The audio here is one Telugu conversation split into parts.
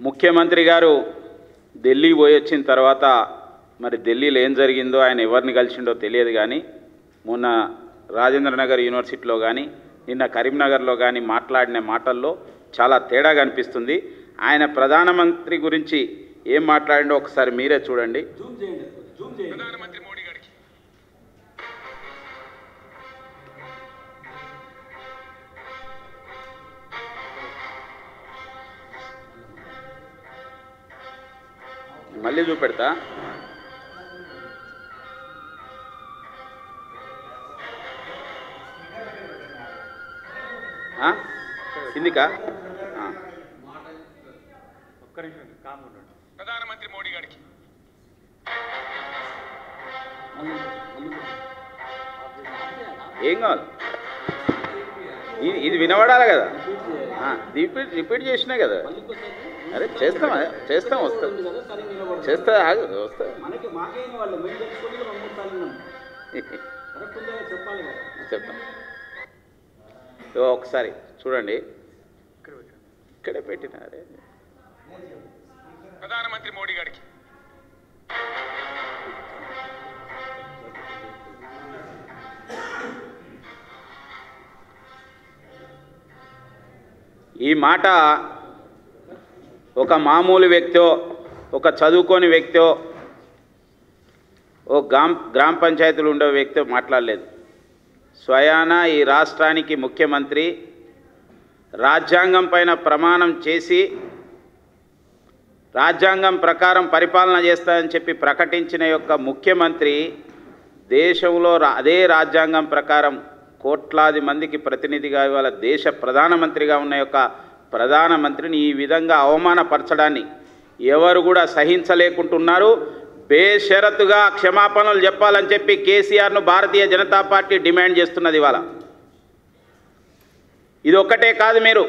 ముఖ్యమంత్రి గారు ఢిల్లీ పోయి వచ్చిన తర్వాత మరి ఢిల్లీలో ఏం జరిగిందో ఆయన ఎవరిని కలిసిండో తెలియదు కానీ మొన్న రాజేంద్ర నగర్ యూనివర్సిటీలో కానీ నిన్న కరీంనగర్లో కానీ మాట్లాడిన మాటల్లో చాలా తేడా కనిపిస్తుంది. ఆయన ప్రధానమంత్రి గురించి ఏం మాట్లాడిండో ఒకసారి మీరే చూడండి. మళ్ళీ చూపెడతా. ఆ? కిందికా. ప్రధానమంత్రి మోడీ గారికి. ఏం కావాలి? ఇది ఇది వినబడాలి కదా. ఆ, రిపీట్ రిపీట్ చేసినా కదా. అరే చేస్తాం చేస్తాం వస్తాం. చేస్తా ఆగు వస్తా. చెప్తాం. ఒకసారి చూడండి. ఇక్కడే పెట్టినారే. ప్రధానమంత్రి మోడీ గారికి. ఈ మాట ఒక మామూలు వ్యక్తో ఒక చదువుకోని వ్యక్తో ఓ గ్రామ గ్రామ పంచాయతీలు ఉండే వ్యక్తి మాట్లాడలేదు. స్వయాన ఈ రాష్ట్రానికి ముఖ్యమంత్రి రాజ్యాంగం పైన ప్రమాణం చేసి రాజ్యాంగం ప్రకారం పరిపాలన చేస్తానని చెప్పి ప్రకటించిన యొక్క ముఖ్యమంత్రి దేశంలో రా- అదే రాజ్యాంగం ప్రకారం కోట్లాది మందికి ప్రతినిధిగా ఇవాళ దేశ ప్రధానమంత్రిగా ఉన్న యొక్క ప్రధానమంత్రిని ఈ విధంగా అవమానపరచడాన్ని ఎవరు కూడా సహించలేకుంటున్నారు. బేషరతుగా క్షమాపణలు చెప్పాలని చెప్పి కేసీఆర్ను భారతీయ జనతా పార్టీ డిమాండ్ చేస్తున్నది ఇవాళ. ఇది ఒక్కటే కాదు మీరు.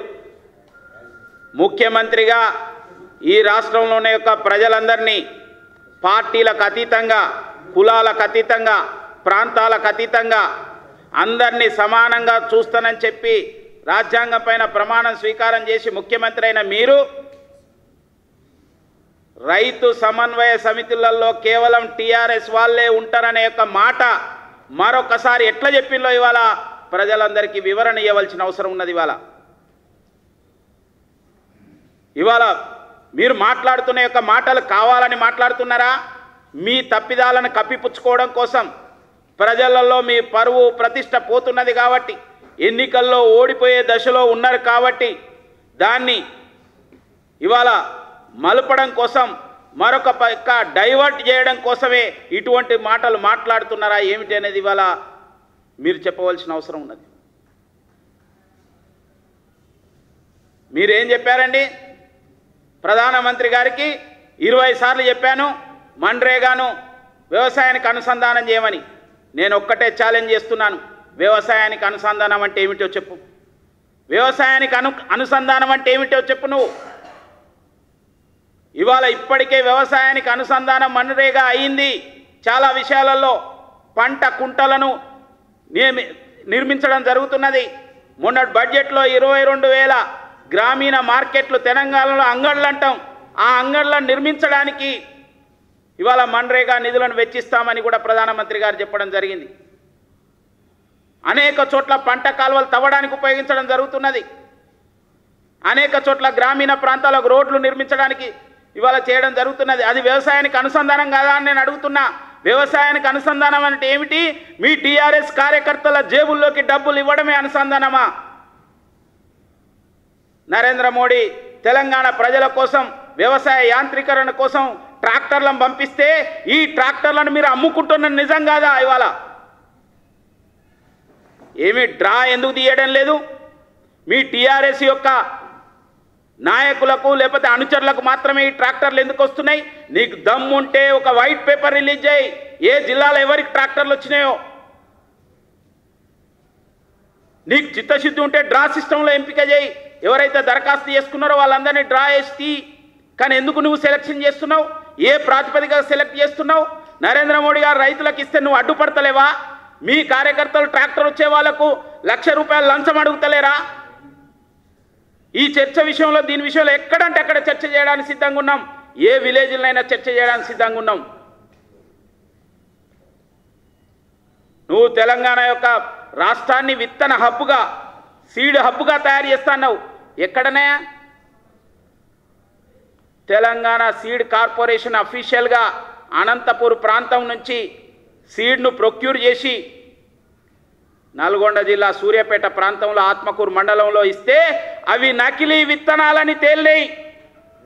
ముఖ్యమంత్రిగా ఈ రాష్ట్రంలోని యొక్క ప్రజలందరినీ పార్టీలకు అతీతంగా కులాలకు అతీతంగా ప్రాంతాలకు అతీతంగా అందరినీ సమానంగా చూస్తానని చెప్పి రాజ్యాంగం పైన ప్రమాణం స్వీకారం చేసి ముఖ్యమంత్రి అయిన మీరు రైతు సమన్వయ సమితులలో కేవలం టీఆర్ఎస్ వాళ్ళే ఉంటారనే యొక్క మాట మరొకసారి ఎట్లా చెప్పిందో ఇవాళ ప్రజలందరికీ వివరణ ఇవ్వవలసిన అవసరం ఉన్నది ఇవాళ. ఇవాళ మీరు మాట్లాడుతున్న యొక్క మాటలు కావాలని మాట్లాడుతున్నారా? మీ తప్పిదాలను కప్పిపుచ్చుకోవడం కోసం ప్రజలలో మీ పరువు ప్రతిష్ట పోతున్నది కాబట్టి ఎన్నికల్లో ఓడిపోయే దశలో ఉన్నారు కాబట్టి దాన్ని ఇవాళ మలపడం కోసం మరొక పక్క డైవర్ట్ చేయడం కోసమే ఇటువంటి మాటలు మాట్లాడుతున్నారా ఏమిటి అనేది ఇవాళ మీరు చెప్పవలసిన అవసరం ఉన్నది. మీరేం చెప్పారండి? ప్రధానమంత్రి గారికి ఇరవై సార్లు చెప్పాను మన్రేగాను వ్యవసాయానికి అనుసంధానం చేయమని. నేను ఒక్కటే ఛాలెంజ్ చేస్తున్నాను. వ్యవసాయానికి అనుసంధానం అంటే ఏమిటో చెప్పు. వ్యవసాయానికి అను అనుసంధానం అంటే ఏమిటో చెప్పు నువ్వు. ఇవాళ ఇప్పటికే వ్యవసాయానికి అనుసంధానం మన్రేగా అయింది. చాలా విషయాలలో పంట కుంటలను నియమి నిర్మించడం జరుగుతున్నది. మొన్నటి బడ్జెట్లో ఇరవై రెండు వేల గ్రామీణ మార్కెట్లు తెలంగాణలో అంగళ్ళు అంటాం ఆ అంగళ్ళను నిర్మించడానికి ఇవాళ మన్రేగా నిధులను వెచ్చిస్తామని కూడా ప్రధానమంత్రి గారు చెప్పడం జరిగింది. అనేక చోట్ల పంట కాలువలు తవ్వడానికి ఉపయోగించడం జరుగుతున్నది. అనేక చోట్ల గ్రామీణ ప్రాంతాలకు రోడ్లు నిర్మించడానికి ఇవాళ చేయడం జరుగుతున్నది. అది వ్యవసాయానికి అనుసంధానం కాదా అని నేను అడుగుతున్నా. వ్యవసాయానికి అనుసంధానం అంటే ఏమిటి? మీ టీఆర్ఎస్ కార్యకర్తల జేబుల్లోకి డబ్బులు ఇవ్వడమే అనుసంధానమా? నరేంద్ర మోడీ తెలంగాణ ప్రజల కోసం వ్యవసాయ యాంత్రీకరణ కోసం ట్రాక్టర్లను పంపిస్తే ఈ ట్రాక్టర్లను మీరు అమ్ముకుంటున్న నిజం కాదా ఇవాళ? ఏమి డ్రా ఎందుకు తీయడం లేదు? మీ టీఆర్ఎస్ యొక్క నాయకులకు లేకపోతే అనుచరులకు మాత్రమే ఈ ట్రాక్టర్లు ఎందుకు వస్తున్నాయి? నీకు దమ్ము ఉంటే ఒక వైట్ పేపర్ రిలీజ్ చేయి. ఏ జిల్లాలో ఎవరికి ట్రాక్టర్లు వచ్చినాయో? నీకు చిత్తశుద్ధి ఉంటే డ్రా సిస్టంలో ఎంపిక చేయి. ఎవరైతే దరఖాస్తు చేసుకున్నారో వాళ్ళందరినీ డ్రా చేసి కానీ ఎందుకు నువ్వు సెలక్షన్ చేస్తున్నావు? ఏ ప్రాతిపదిక సెలెక్ట్ చేస్తున్నావు? నరేంద్ర మోడీ గారు రైతులకు ఇస్తే నువ్వు అడ్డుపడతలేవా? మీ కార్యకర్తలు ట్రాక్టర్ వచ్చే వాళ్ళకు లక్ష రూపాయలు లంచం అడుగుతలేరా? ఈ చర్చ విషయంలో దీని విషయంలో ఎక్కడంటే అక్కడ చర్చ చేయడానికి సిద్ధంగా ఉన్నాం. ఏ విలేజ్లైనా చర్చ చేయడానికి సిద్ధంగా ఉన్నాం. నువ్వు తెలంగాణ యొక్క రాష్ట్రాన్ని విత్తన హబ్బుగా సీడ్ హబ్బుగా తయారు చేస్తాన్నావు. ఎక్కడనే? తెలంగాణ సీడ్ కార్పొరేషన్ అఫీషియల్గా అనంతపూర్ ప్రాంతం నుంచి సీడ్ను ప్రొక్యూర్ చేసి నల్గొండ జిల్లా సూర్యాపేట ప్రాంతంలో ఆత్మకూరు మండలంలో ఇస్తే అవి నకిలీ విత్తనాలని తేలినాయి.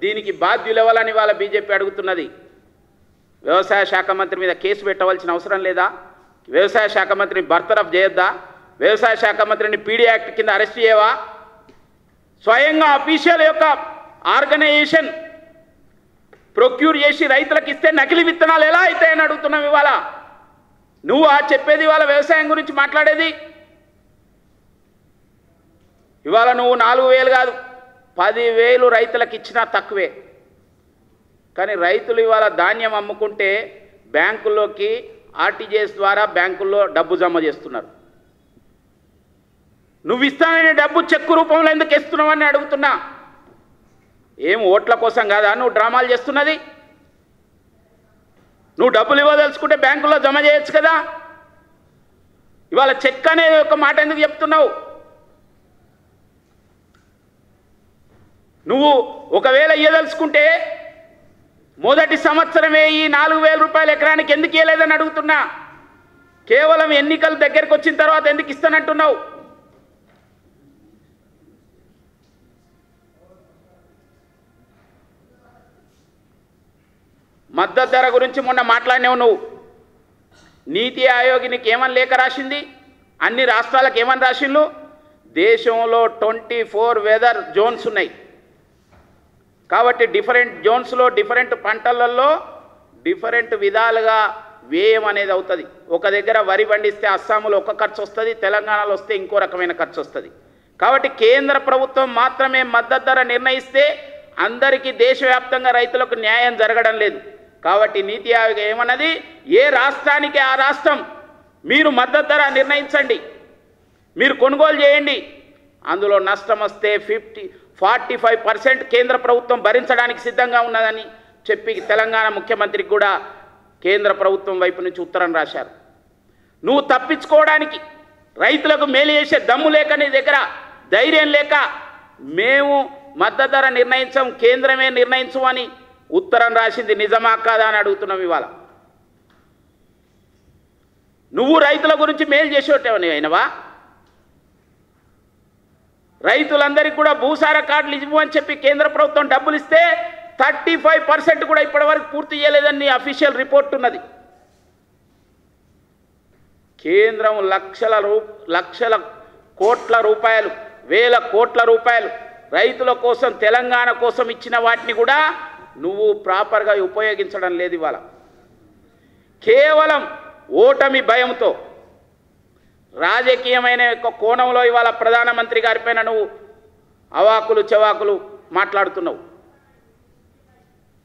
దీనికి బాధ్యులెవలని వాళ్ళ బీజేపీ అడుగుతున్నది? వ్యవసాయ శాఖ మంత్రి మీద కేసు పెట్టవలసిన అవసరం లేదా? వ్యవసాయ శాఖ మంత్రిని బర్తరఫ్ చేయొద్దా? వ్యవసాయ శాఖ మంత్రిని పీడీ యాక్ట్ కింద అరెస్ట్ చేయవా? స్వయంగా అఫీషియల్ యొక్క ఆర్గనైజేషన్ ప్రొక్యూర్ చేసి రైతులకు ఇస్తే నకిలీ విత్తనాలు ఎలా అవుతాయని అడుగుతున్నాం ఇవాళ? నువ్వు ఆ చెప్పేది ఇవాళ వ్యవసాయం గురించి మాట్లాడేది? ఇవాళ నువ్వు నాలుగు వేలు కాదు పదివేలు రైతులకు ఇచ్చినా తక్కువే. కానీ రైతులు ఇవాళ ధాన్యం అమ్ముకుంటే బ్యాంకుల్లోకి ఆర్టీజీఎస్ ద్వారా బ్యాంకుల్లో డబ్బు జమ చేస్తున్నారు. నువ్వు ఇస్తానని డబ్బు చెక్కు రూపంలో ఎందుకు ఇస్తున్నావని అడుగుతున్నా? ఏం ఓట్ల కోసం కాదా? నువ్వు డ్రామాలు చేస్తున్నది? నువ్వు డబ్బులు ఇవ్వదలుచుకుంటే బ్యాంకులో జమ చేయొచ్చు కదా? ఇవాళ చెక్ అనే ఒక మాట ఎందుకు చెప్తున్నావు? నువ్వు ఒకవేళ ఇవ్వదలుచుకుంటే మొదటి సంవత్సరమే ఈ నాలుగు వేల రూపాయలు ఎకరానికి ఎందుకు ఇవ్వలేదని అడుగుతున్నా? కేవలం ఎన్నికలు దగ్గరికి వచ్చిన తర్వాత ఎందుకు ఇస్తానంటున్నావు? మద్దతు ధర గురించి మొన్న మాట్లాడినావు నువ్వు. నీతి ఆయోగ్ నీకు ఏమని లేఖ రాసింది? అన్ని రాష్ట్రాలకు ఏమని రాసిండ్లు? దేశంలో ట్వంటీ ఫోర్ వెదర్ జోన్స్ ఉన్నాయి. కాబట్టి డిఫరెంట్ జోన్స్లో డిఫరెంట్ పంటలలో డిఫరెంట్ విధాలుగా వ్యయం అనేది అవుతుంది. ఒక దగ్గర వరి పండిస్తే అస్సాంలో ఒక ఖర్చు వస్తుంది తెలంగాణలో వస్తే ఇంకో రకమైన ఖర్చు వస్తుంది. కాబట్టి కేంద్ర ప్రభుత్వం మాత్రమే మద్దతు ధర నిర్ణయిస్తే అందరికీ దేశవ్యాప్తంగా రైతులకు న్యాయం జరగడం లేదు. కాబట్టి నీతి ఆయోగ ఏమన్నది? ఏ రాష్ట్రానికి ఆ రాష్ట్రం. మీరు మద్దతు ధర నిర్ణయించండి. మీరు కొనుగోలు చేయండి. అందులో నష్టం వస్తే ఫిఫ్టీ ఫార్టీ ఫైవ్ పర్సెంట్ కేంద్ర ప్రభుత్వం భరించడానికి సిద్ధంగా ఉన్నదని చెప్పి తెలంగాణ ముఖ్యమంత్రికి కూడా కేంద్ర ప్రభుత్వం వైపు నుంచి ఉత్తరం రాశారు. నువ్వు తప్పించుకోవడానికి రైతులకు మేలు చేసే దమ్ము లేక నీ దగ్గర ధైర్యం లేక మేము మద్దతు ధర నిర్ణయించాం కేంద్రమే నిర్ణయించమని ఉత్తరం రాసింది నిజమా కాదా అని అడుగుతున్నాం ఇవాళ. నువ్వు రైతుల గురించి మేలు చేసేటవని అయినవా? రైతులందరికీ కూడా భూసార కార్డులు ఇవ్వమని చెప్పి కేంద్ర ప్రభుత్వం డబ్బులు ఇస్తే థర్టీ ఫైవ్ పర్సెంట్ కూడా ఇప్పటివరకు పూర్తి చేయలేదని అఫీషియల్ రిపోర్ట్ ఉన్నది. కేంద్రం లక్షల రూ లక్షల కోట్ల రూపాయలు వేల కోట్ల రూపాయలు రైతుల కోసం తెలంగాణ కోసం ఇచ్చిన వాటిని కూడా నువ్వు ప్రాపర్గా ఉపయోగించడం లేదు ఇవాళ. కేవలం ఓటమి భయంతో రాజకీయమైన యొక్క కోణంలో ఇవాళ ప్రధానమంత్రి గారిపైన నువ్వు అవాకులు చెవాకులు మాట్లాడుతున్నావు.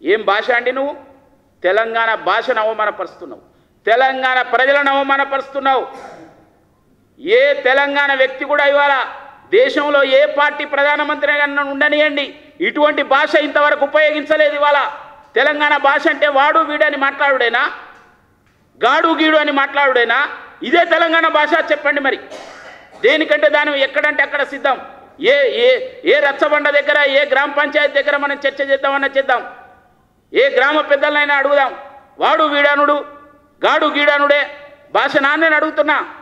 ఏం భాష అండి నువ్వు? తెలంగాణ భాషను అవమానపరుస్తున్నావు. తెలంగాణ ప్రజలను అవమానపరుస్తున్నావు. ఏ తెలంగాణ వ్యక్తి కూడా ఇవాళ దేశంలో ఏ పార్టీ ప్రధానమంత్రి ఉండనియండి. ఇటువంటి భాష ఇంతవరకు ఉపయోగించలేదు ఇవాళ. తెలంగాణ భాష అంటే వాడు వీడని మాట్లాడుడేనా? గాడు గీడు అని మాట్లాడుడేనా? ఇదే తెలంగాణ భాష చెప్పండి మరి. దేనికంటే దాని ఎక్కడంటే అక్కడ సిద్ధం. ఏ ఏ ఏ రచ్చబండ దగ్గర ఏ గ్రామ పంచాయతీ దగ్గర మనం చర్చ చేద్దామన్నా చేద్దాం. ఏ గ్రామ పెద్దలైనా అడుగుదాం. వాడు వీడానుడు గాడు గీడానుడే. భాష నాన్నని అడుగుతున్నా.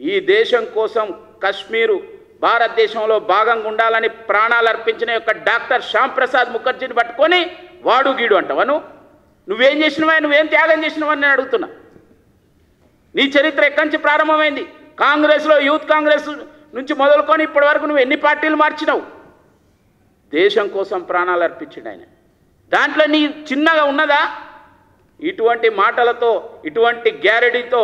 ఈ దేశం కోసం కశ్మీరు భారతదేశంలో భాగంగా ఉండాలని ప్రాణాలు అర్పించిన యొక్క డాక్టర్ శ్యామ్ ప్రసాద్ ముఖర్జీని పట్టుకొని వాడు గీడు అంటావను నువ్వేం చేసినవా? నువ్వేం త్యాగం చేసినవని నేను అడుగుతున్నా. నీ చరిత్ర ఎక్కడి నుంచి ప్రారంభమైంది? కాంగ్రెస్లో యూత్ కాంగ్రెస్ నుంచి మొదలుకొని ఇప్పటి వరకు నువ్వు ఎన్ని పార్టీలు మార్చినావు? దేశం కోసం ప్రాణాలు అర్పించిండు ఆయన. దాంట్లో నీ చిన్నగా ఉన్నదా? ఇటువంటి మాటలతో ఇటువంటి గ్యారెడీతో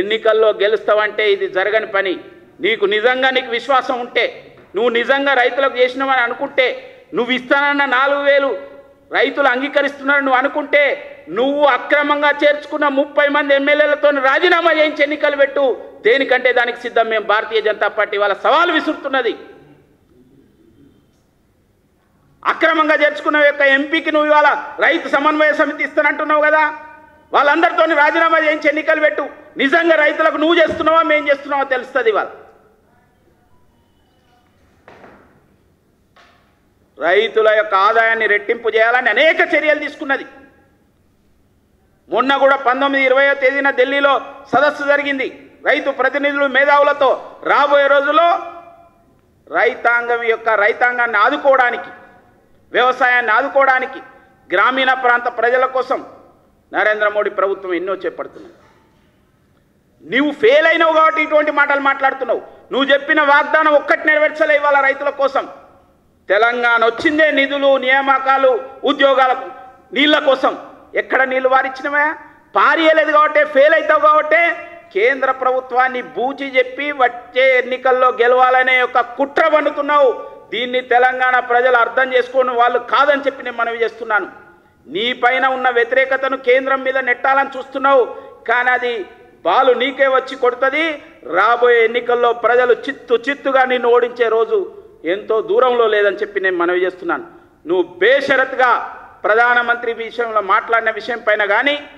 ఎన్నికల్లో గెలుస్తావంటే ఇది జరగని పని. నీకు నిజంగా నీకు విశ్వాసం ఉంటే నువ్వు నిజంగా రైతులకు చేసినావని అనుకుంటే నువ్వు ఇస్తానన్న నాలుగు వేలు రైతులు అంగీకరిస్తున్నారని నువ్వు అనుకుంటే నువ్వు అక్రమంగా చేర్చుకున్న ముప్పై మంది ఎమ్మెల్యేలతో రాజీనామా చేయించి ఎన్నికలు పెట్టు. దేనికంటే దానికి సిద్ధం మేము భారతీయ జనతా పార్టీ వాళ్ళ సవాలు విసురుతున్నది. అక్రమంగా చేర్చుకున్న యొక్క ఎంపీకి నువ్వు ఇవాళ రైతు సమన్వయ సమితి ఇస్తానంటున్నావు కదా? వాళ్ళందరితో రాజీనామా చేయించి ఎన్నికలు పెట్టు. నిజంగా రైతులకు నువ్వు చేస్తున్నావా మేం చేస్తున్నావా తెలుస్తుంది ఇవాళ. రైతుల యొక్క ఆదాయాన్ని రెట్టింపు చేయాలని అనేక చర్యలు తీసుకున్నది. మొన్న కూడా పంతొమ్మిది ఇరవయో తేదీన ఢిల్లీలో సదస్సు జరిగింది. రైతు ప్రతినిధులు మేధావులతో రాబోయే రోజుల్లో రైతాంగం యొక్క రైతాంగాన్ని ఆదుకోవడానికి వ్యవసాయాన్ని ఆదుకోవడానికి గ్రామీణ ప్రాంత ప్రజల కోసం నరేంద్ర మోడీ ప్రభుత్వం ఎన్నో చేపడుతున్నది. నువ్వు ఫెయిల్ అయినావు కాబట్టి ఇటువంటి మాటలు మాట్లాడుతున్నావు. నువ్వు చెప్పిన వాగ్దానం ఒక్కటి నెరవేర్చలే ఇవాళ రైతుల కోసం. తెలంగాణ వచ్చిందే నిధులు నియామకాలు ఉద్యోగాలకు నీళ్ళ కోసం. ఎక్కడ నీళ్ళు వారిచ్చినవా? పారియలేదు కాబట్టి ఫెయిల్ అవుతావు కాబట్టి కేంద్ర ప్రభుత్వాన్ని బూచి చెప్పి వచ్చే ఎన్నికల్లో గెలవాలనే ఒక కుట్ర పండుతున్నావు దీన్ని తెలంగాణ ప్రజలు అర్థం చేసుకొని వాళ్ళు కాదని చెప్పి నేను మనవి చేస్తున్నాను. నీ పైన ఉన్న వ్యతిరేకతను కేంద్రం మీద నెట్టాలని చూస్తున్నావు. కానీ అది బాలు నీకే వచ్చి కొడుతుంది. రాబోయే ఎన్నికల్లో ప్రజలు చిత్తు చిత్తుగా నిన్ను ఓడించే రోజు ఎంతో దూరంలో లేదని చెప్పి నేను మనవి చేస్తున్నాను. నువ్వు బేషరత్గా ప్రధానమంత్రి విషయంలో మాట్లాడిన విషయం పైన కానీ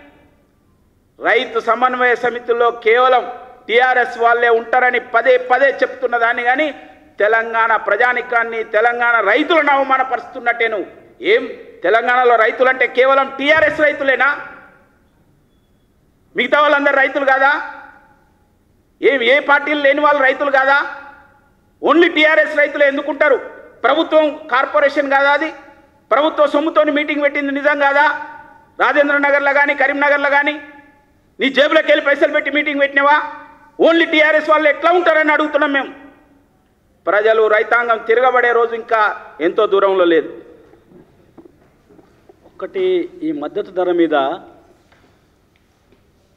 రైతు సమన్వయ సమితిలో కేవలం టీఆర్ఎస్ వాళ్ళే ఉంటారని పదే పదే చెప్తున్న దాన్ని కానీ తెలంగాణ ప్రజానికాన్ని తెలంగాణ రైతులను అవమానపరుస్తున్నట్టే నువ్వు. ఏం? తెలంగాణలో రైతులంటే కేవలం టీఆర్ఎస్ రైతులేనా? మిగతా వాళ్ళందరూ రైతులు కాదా? ఏం? ఏ పార్టీలు లేని వాళ్ళు రైతులు కాదా? ఓన్లీ టీఆర్ఎస్ రైతులు ఎందుకుంటారు? ప్రభుత్వం కార్పొరేషన్ కాదా అది? ప్రభుత్వ సొమ్ముతోని మీటింగ్ పెట్టింది నిజం కాదా? రాజేంద్ర నగర్లో కానీ కరీంనగర్లో కానీ నీ జేబులోకి వెళ్ళి పైసలు పెట్టి మీటింగ్ పెట్టినావా? ఓన్లీ టీఆర్ఎస్ వాళ్ళు ఎట్లా ఉంటారని అడుగుతున్నాం మేము. ప్రజలు రైతాంగం తిరగబడే రోజు ఇంకా ఎంతో దూరంలో లేదు. ఒకటి ఈ మద్దతు ధర మీద